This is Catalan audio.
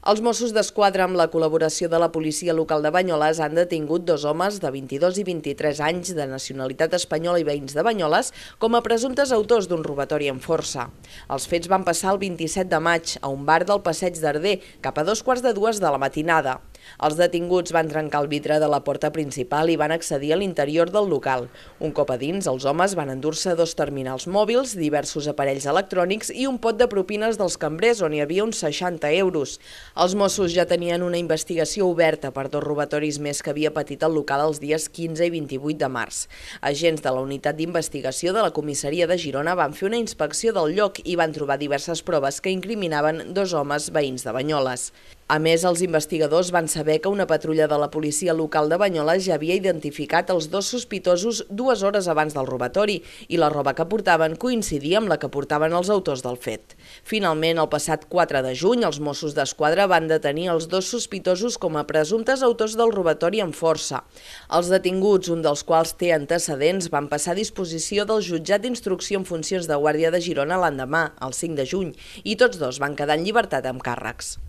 Els Mossos d'Esquadra, amb la col·laboració de la policia local de Banyoles, han detingut dos homes de 22 i 23 anys de nacionalitat espanyola i veïns de Banyoles com a presumptes autors d'un robatori amb força. Els fets van passar el 27 de maig a un bar del Passeig d'Arder, cap a dos quarts de dues de la matinada. Els detinguts van trencar el vidre de la porta principal i van accedir a l'interior del local. Un cop a dins, els homes van endur-se dos terminals mòbils, diversos aparells electrònics i un pot de propines dels cambrers on hi havia uns 60 euros. Els Mossos ja tenien una investigació oberta per dos robatoris més que havia patit el local els dies 15 i 28 de març. Agents de la unitat d'investigació de la comissaria de Girona van fer una inspecció del lloc i van trobar diverses proves que incriminaven dos homes veïns de Banyoles. A més, els investigadors van saber que una patrulla de la policia local de Banyoles ja havia identificat els dos sospitosos dues hores abans del robatori i la roba que portaven coincidia amb la que portaven els autors del fet. Finalment, el passat 4 de juny, els Mossos d'Esquadra van detenir els dos sospitosos com a presumptes autors del robatori amb força. Els detinguts, un dels quals té antecedents, van passar a disposició del jutjat d'instrucció en funcions de Guàrdia de Girona l'endemà, el 5 de juny, i tots dos van quedar en llibertat amb càrrecs.